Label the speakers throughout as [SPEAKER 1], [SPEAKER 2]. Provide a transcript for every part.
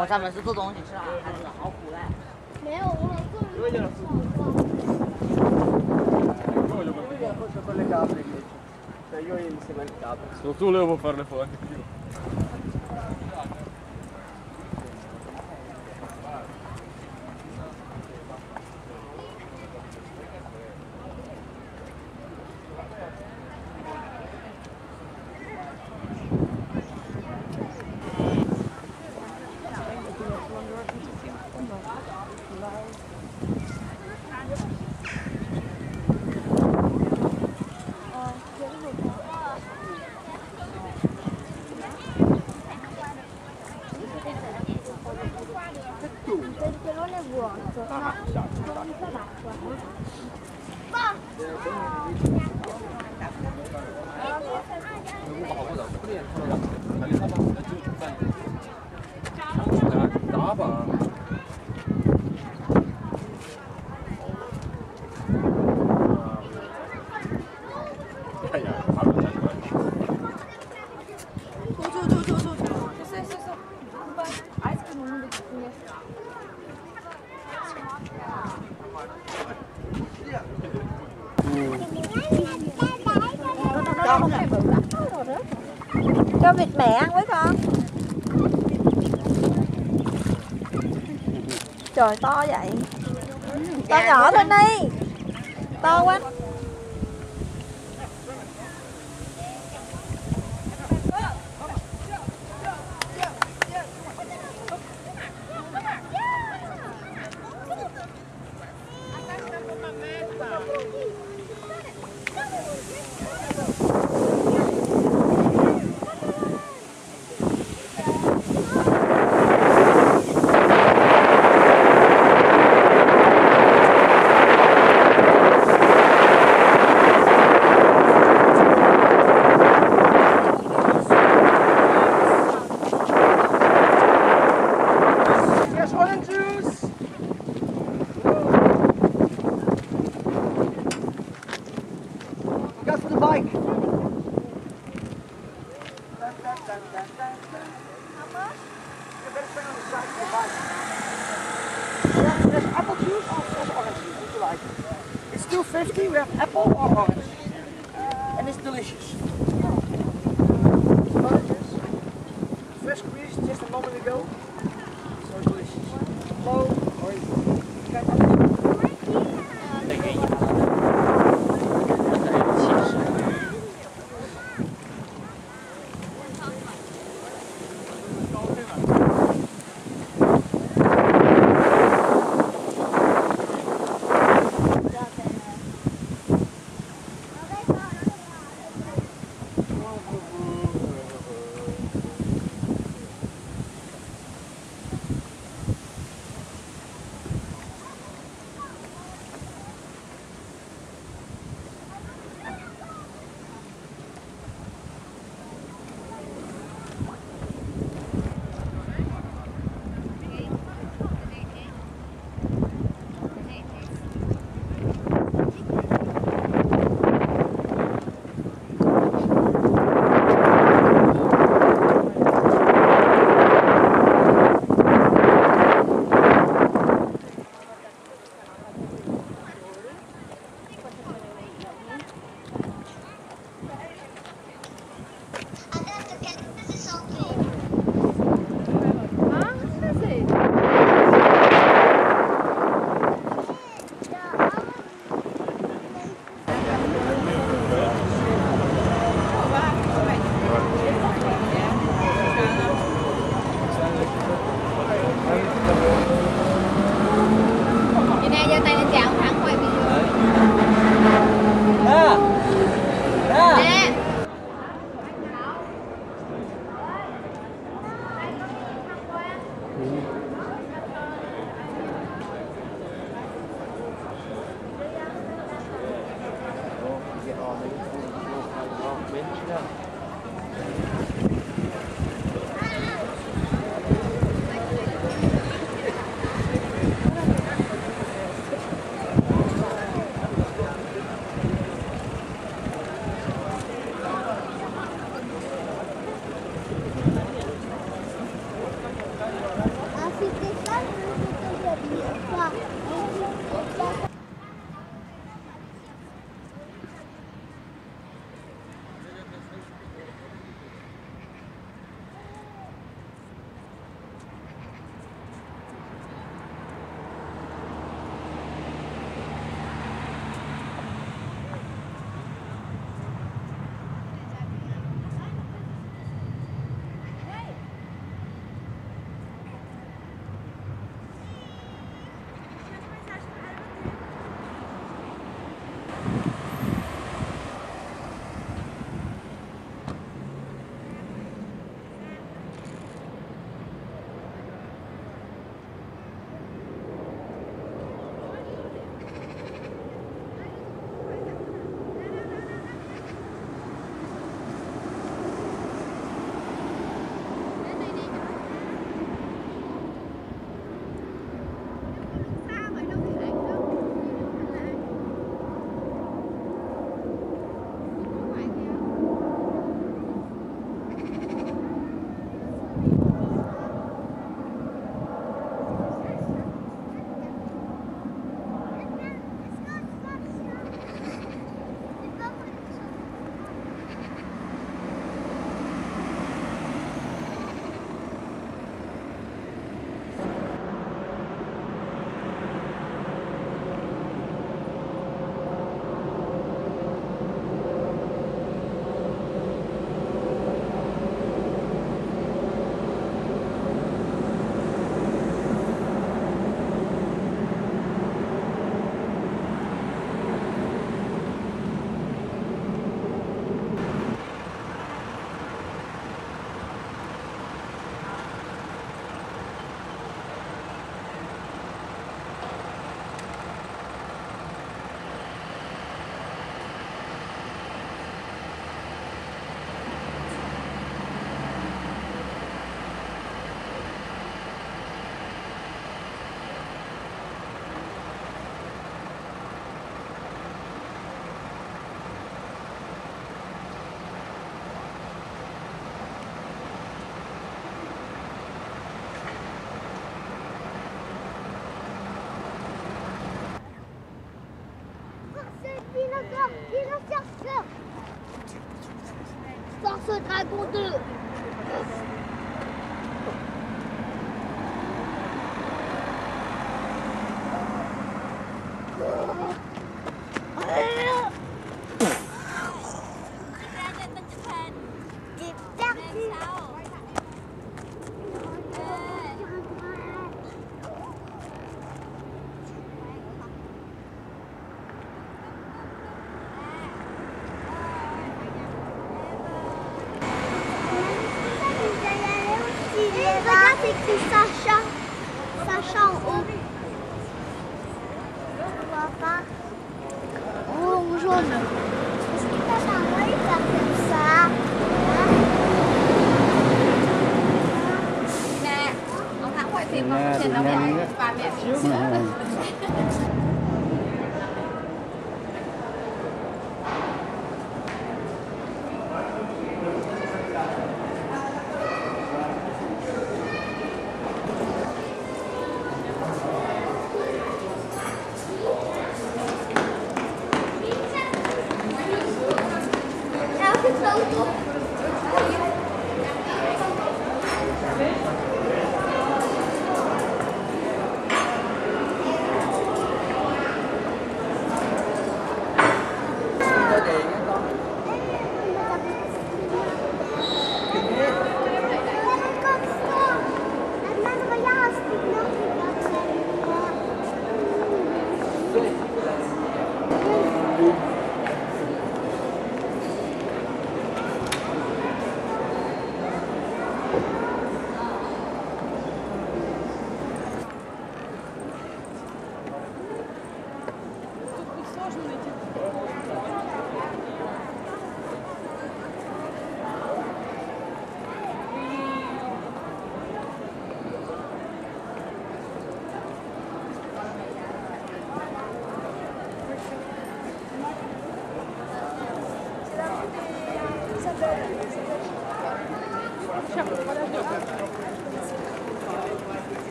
[SPEAKER 1] 我上面是做东西吃啊，孩子好苦嘞。
[SPEAKER 2] 没有，我做
[SPEAKER 3] Faccio con le capre invece. Cioè io insieme alle capre. Solo tu le può fare le foto Ja, aber natürlich. Da war.
[SPEAKER 4] Cho vịt mẹ ăn với con. Trời to vậy. To nhỏ thôi đi. To quá
[SPEAKER 3] Yeah, There's apple juice or orange juice, if you like. It's still 50, we have apple or orange. And it's delicious. Fresh squeezed just a moment ago. So delicious.
[SPEAKER 2] 次开工资。Sacha. Sacha en haut.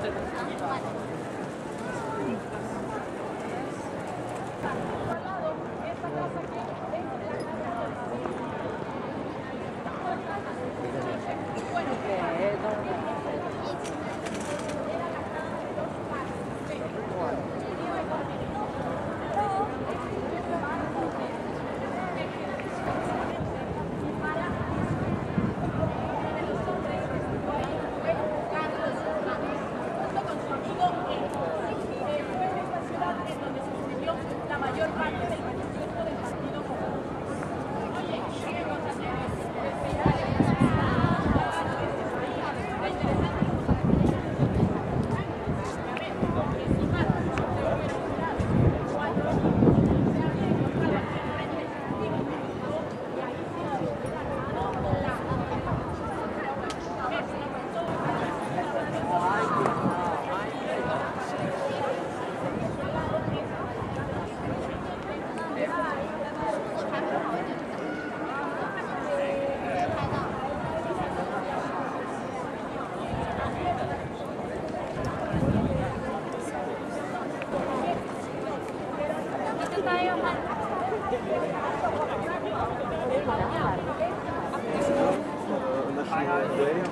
[SPEAKER 5] 어쨌든.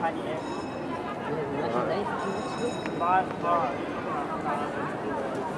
[SPEAKER 5] 看你，我出来，我出来，
[SPEAKER 2] 八八，啊，咋
[SPEAKER 3] 了？